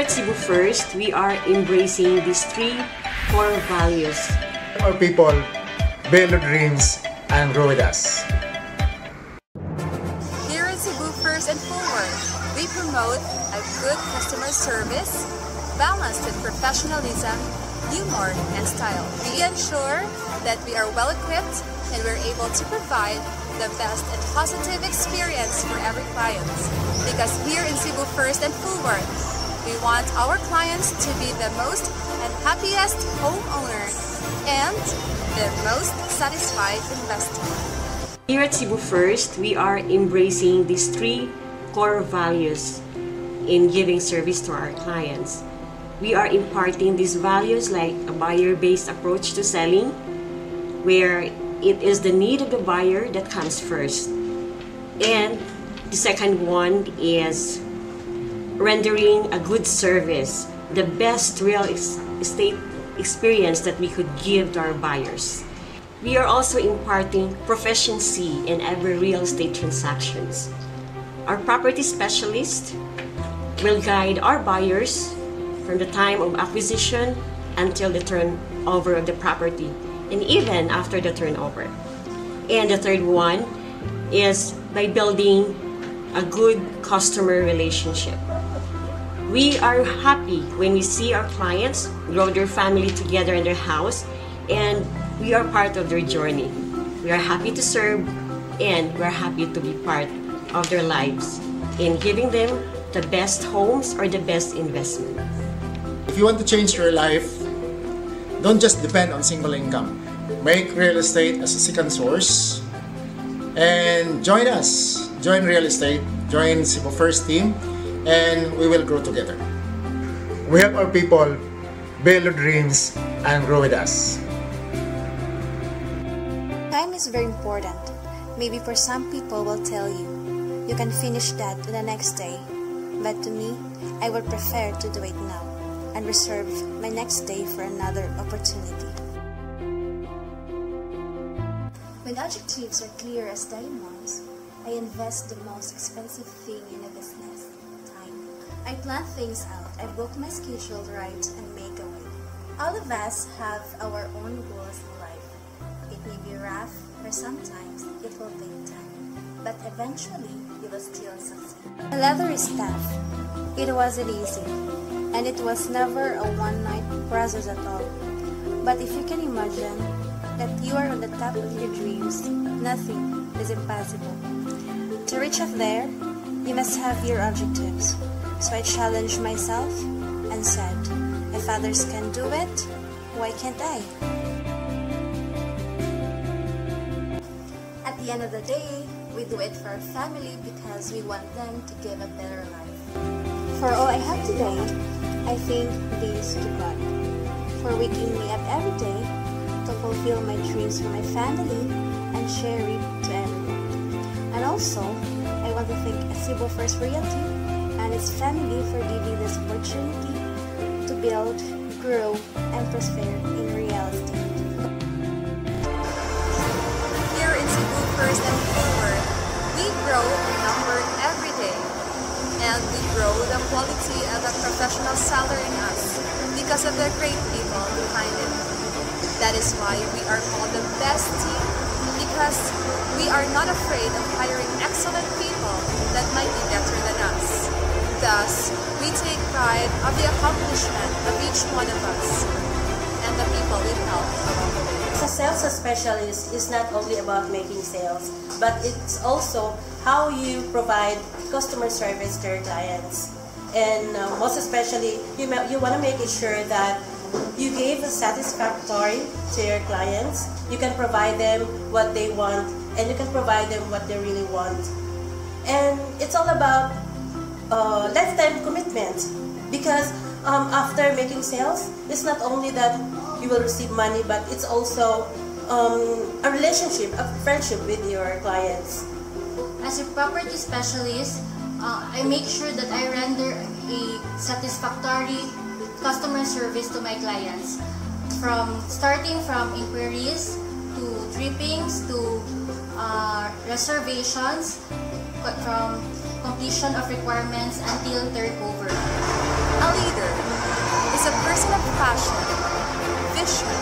at Cebu First, we are embracing these three core values. Our people, build your dreams and grow with us. Here at Cebu First and FullWorth, we promote a good customer service, balanced with professionalism, humor, and style. We ensure that we are well equipped and we're able to provide the best and positive experience for every client. Because here in Cebu First and FullWorth, we want our clients to be the most and happiest homeowner and the most satisfied investor. Here at Cebu First, we are embracing these three core values in giving service to our clients. We are imparting these values like a buyer-based approach to selling, where it is the need of the buyer that comes first. And the second one is rendering a good service, the best real estate experience that we could give to our buyers. We are also imparting proficiency in every real estate transactions. Our property specialist will guide our buyers from the time of acquisition until the turnover of the property and even after the turnover. And the third one is by building a good customer relationship. We are happy when we see our clients grow their family together in their house and we are part of their journey. We are happy to serve and we're happy to be part of their lives in giving them the best homes or the best investment. If you want to change your life, don't just depend on single income. Make real estate as a second source and join us. Join real estate, join Cebu First team, and we will grow together. We help our people build dreams and grow with us. Time is very important. Maybe for some people will tell you, you can finish that the next day. But to me, I would prefer to do it now and reserve my next day for another opportunity. When adjectives are clear as diamonds, I invest the most expensive thing in a business. I plan things out, I book my schedule right and make a way. All of us have our own goals in life. It may be rough or sometimes it will take time, but eventually you will still succeed. The leather is tough. It wasn't easy, and it was never a one-night process at all. But if you can imagine that you are on the top of your dreams, nothing is impossible. To reach up there, you must have your objectives. So I challenged myself and said, if others can do it, why can't I? At the end of the day, we do it for our family because we want them to give a better life. For all I have today, I thank this to God for waking me up every day to fulfill my dreams for my family and share it to everyone. And also, I want to thank Cebu First Realty and its family for giving this opportunity to build, grow, and prosper in real estate. Here in Cebu First and FullWorth, we grow in number every day. And we grow the quality of the professional seller in us because of the great people behind it. That is why we are called the best team because we are not afraid of of the accomplishment of each one of us and the people we help. As a sales specialist is not only about making sales, but it's also how you provide customer service to your clients. And uh, most especially, you, you want to make sure that you gave a satisfactory to your clients. You can provide them what they want, and you can provide them what they really want. And it's all about uh, lifetime commitment because um, after making sales, it's not only that you will receive money, but it's also um, a relationship, a friendship with your clients. As a property specialist, uh, I make sure that I render a satisfactory customer service to my clients. From starting from inquiries to trippings to uh, reservations, from completion of requirements until turnover. A leader is a person of passion, vision,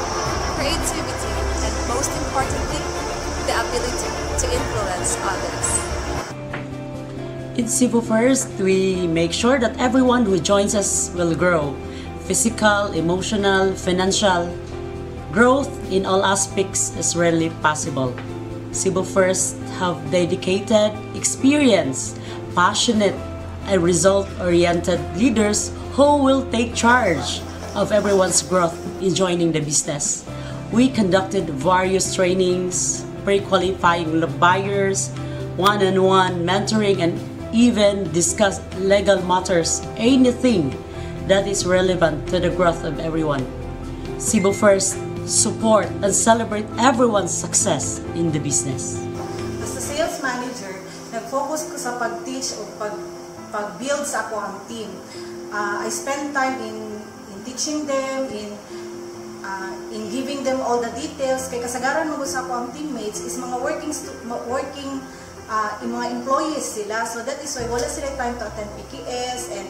creativity, and most importantly, the ability to influence others. In Cebu First, we make sure that everyone who joins us will grow. Physical, emotional, financial. Growth in all aspects is rarely possible. Cebu First have dedicated, experienced, passionate, and result-oriented leaders who will take charge of everyone's growth in joining the business. We conducted various trainings, pre-qualifying the buyers, one-on-one mentoring, and even discussed legal matters, anything that is relevant to the growth of everyone. Cebu First support and celebrate everyone's success in the business. As a sales manager, nag-focus ko sa pag-teach o pag, pag-build sa ako ang team. Uh, I spend time in, in teaching them, in uh, in giving them all the details. Kay kasagaran mo sa ako ang teammates is mga working working uh, mga employees sila. So that is why wala sila time to attend PKS and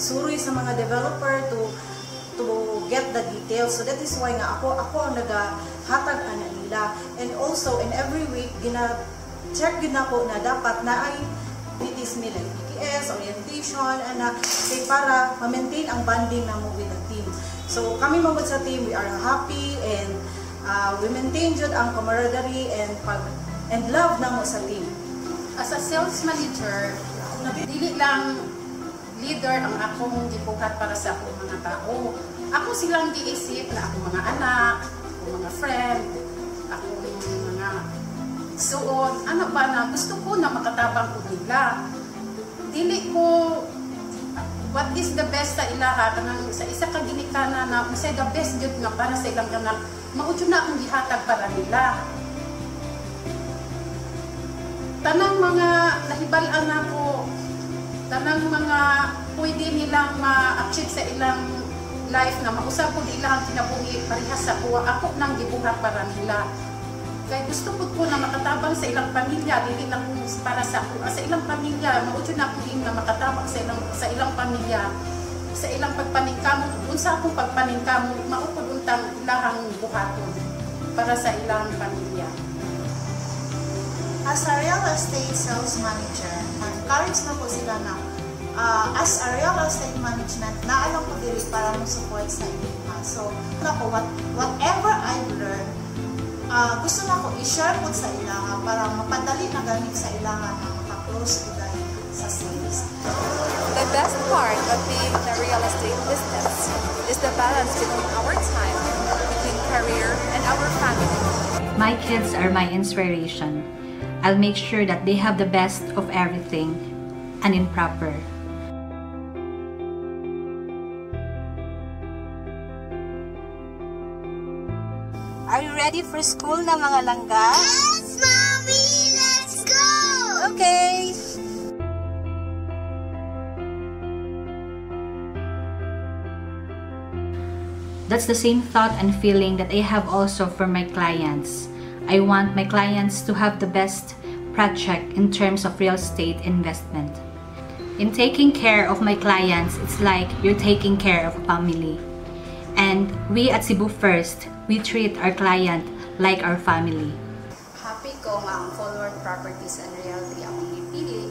suroy sa mga developer to to get the details. So that is why nga ako ako ang nagahatag ana nila. And also in every week gina check gid nako na dapat na ay duties nila PKS, orientation, ana kay para ma-maintain ang bonding namo with the team. So kami mabot sa team, we are happy and uh, we maintain jud ang camaraderie and pag and love namo sa team. As a sales manager, dili lang leader ang akong gibuhat para sa akong mga tao. Ako silang giisip na akong mga anak, akong mga friend, akong mga suon. Ano ba na gusto ko na makatabang ko nila. Dili ko what is the best sa ilaha kanang sa isa ka ginikana na masay the best jud nga para sa ilang mao jud na akong gihatag para nila tanang mga nahibalan nako tanang mga pwede nilang ma-achieve sa ilang life na mausap ko di ilang kinabuhi parehas sa kuha ako nang gibuhat para nila kay gusto ko po na makatabang sa ilang pamilya dili lang para sa ako sa ilang pamilya mao na ko na makatabang sa ilang sa ilang pamilya sa ilang pagpaningkamo unsa akong pagpaningkamo mao pud untang ilahang buhaton para sa ilang pamilya As a real estate sales manager, encourage na po sila na uh, as a real estate management, naalam ko diri para mo support sa inyo. So, na po, what, whatever I've learned, uh, gusto na ko i-share po sa ilaha para mapadali na gamit sa ilaha na maka-close ko dahil sa sales. The best part of being in a real estate business is the balance between our time, between career, and our family. My kids are my inspiration. I'll make sure that they have the best of everything and in proper. Are you ready for school na mga langga? Yes, Mommy! Let's go! Okay! That's the same thought and feeling that I have also for my clients. I want my clients to have the best project in terms of real estate investment. In taking care of my clients, it's like you're taking care of a family. And we at Cebu First, we treat our client like our family. Happy ko nga ang Forward Properties and Realty ang pipili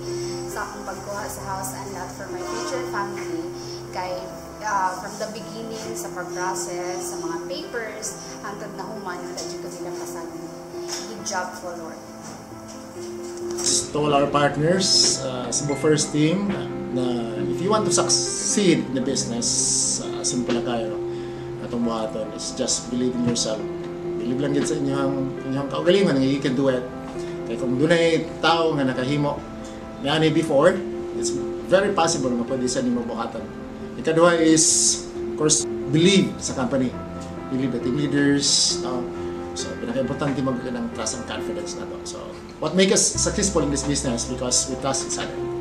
sa akong pagkuha sa house and lot for my future family. Kay uh, from the beginning, sa pag-process, sa mga papers, hanggang na human, wala dyan kami nakasabi. Good job, Forward. To all our partners, uh, Cebu First Team, na if you want to succeed in the business, uh, simple na kayo. Atong buhaton is just believe in yourself. Believe lang yun sa inyong, inyong kaugalingon nga you can do it. Kaya kung dunay tao nga nakahimo ni before, it's very possible nga pwede sa nimo buhatan. Ikaduha is, of course, believe sa company. Believe team leaders. Uh, so, pinaka-importante mag ng trust and confidence na to. So, what make us successful in this business because we trust each other.